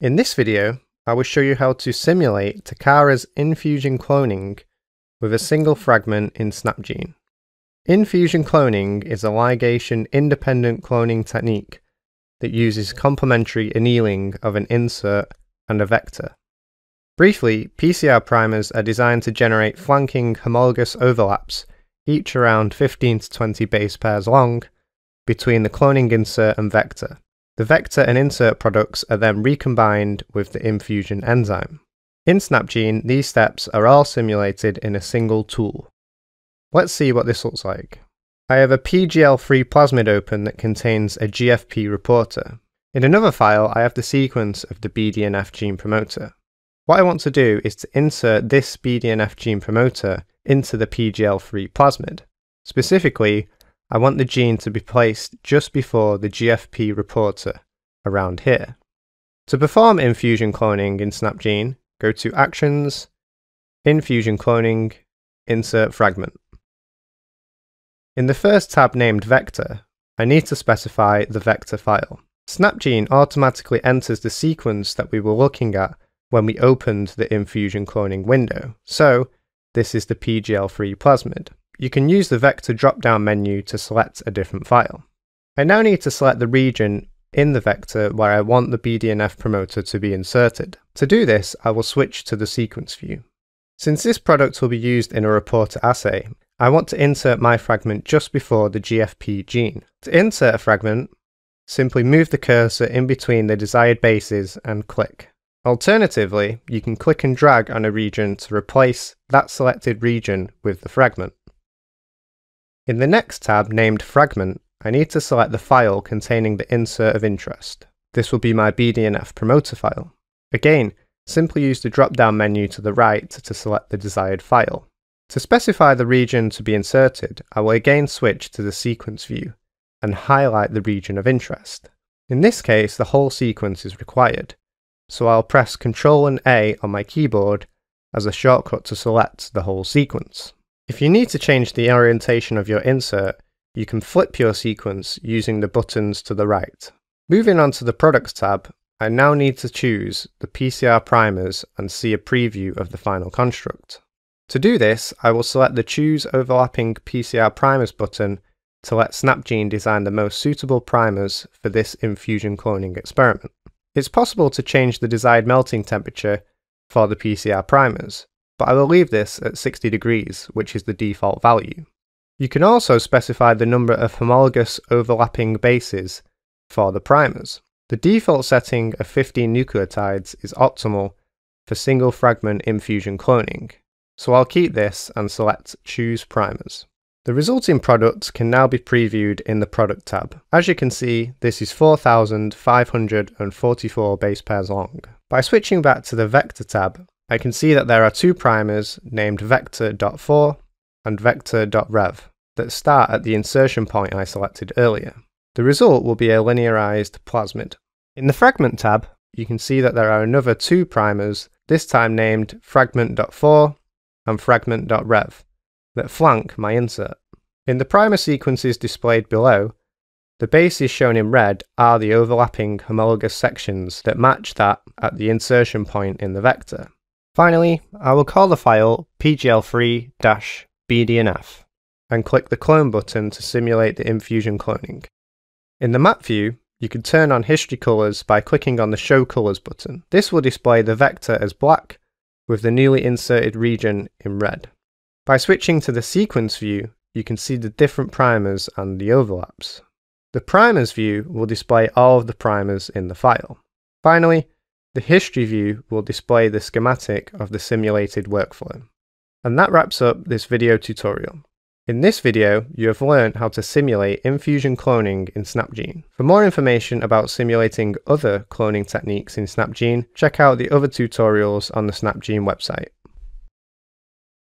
In this video, I will show you how to simulate Takara's infusion cloning with a single fragment in SnapGene. Infusion cloning is a ligation independent cloning technique that uses complementary annealing of an insert and a vector. Briefly, PCR primers are designed to generate flanking homologous overlaps, each around 15 to 20 base pairs long, between the cloning insert and vector. The vector and insert products are then recombined with the infusion enzyme. In SnapGene, these steps are all simulated in a single tool. Let's see what this looks like. I have a PGL3 plasmid open that contains a GFP reporter. In another file, I have the sequence of the BDNF gene promoter. What I want to do is to insert this BDNF gene promoter into the PGL3 plasmid. Specifically, I want the gene to be placed just before the GFP reporter, around here. To perform infusion cloning in SnapGene, go to Actions, Infusion Cloning, Insert Fragment. In the first tab named Vector, I need to specify the vector file. SnapGene automatically enters the sequence that we were looking at when we opened the infusion cloning window, so this is the PGL3 plasmid. You can use the vector drop-down menu to select a different file. I now need to select the region in the vector where I want the BDNF promoter to be inserted. To do this, I will switch to the sequence view. Since this product will be used in a reporter assay, I want to insert my fragment just before the GFP gene. To insert a fragment, simply move the cursor in between the desired bases and click. Alternatively, you can click and drag on a region to replace that selected region with the fragment. In the next tab named Fragment, I need to select the file containing the insert of interest. This will be my BDNF promoter file. Again, simply use the drop-down menu to the right to select the desired file. To specify the region to be inserted, I will again switch to the sequence view and highlight the region of interest. In this case, the whole sequence is required, so I'll press Ctrl and A on my keyboard as a shortcut to select the whole sequence. If you need to change the orientation of your insert, you can flip your sequence using the buttons to the right. Moving on to the Products tab, I now need to choose the PCR primers and see a preview of the final construct. To do this, I will select the Choose Overlapping PCR Primers button to let SnapGene design the most suitable primers for this infusion cloning experiment. It's possible to change the desired melting temperature for the PCR primers, but I will leave this at 60 degrees, which is the default value. You can also specify the number of homologous overlapping bases for the primers. The default setting of 15 nucleotides is optimal for single fragment infusion cloning, so I'll keep this and select Choose Primers. The resulting product can now be previewed in the Product tab. As you can see, this is 4,544 base pairs long. By switching back to the Vector tab, I can see that there are two primers named vector.for and vector.rev that start at the insertion point I selected earlier. The result will be a linearized plasmid. In the fragment tab, you can see that there are another two primers, this time named fragment.for and fragment.rev, that flank my insert. In the primer sequences displayed below, the bases shown in red are the overlapping homologous sections that match that at the insertion point in the vector. Finally, I will call the file pgl3-bdnf and click the clone button to simulate the infusion cloning. In the map view, you can turn on history colors by clicking on the show colors button. This will display the vector as black with the newly inserted region in red. By switching to the sequence view, you can see the different primers and the overlaps. The primers view will display all of the primers in the file. Finally, the history view will display the schematic of the simulated workflow. And that wraps up this video tutorial. In this video, you have learned how to simulate infusion cloning in SnapGene. For more information about simulating other cloning techniques in SnapGene, check out the other tutorials on the SnapGene website.